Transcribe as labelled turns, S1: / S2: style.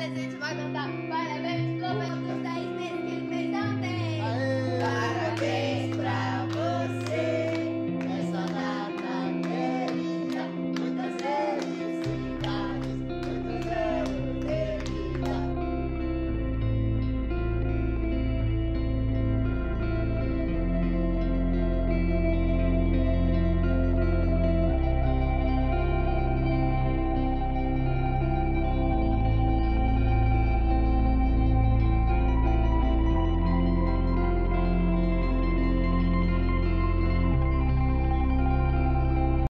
S1: adolescente vai cantar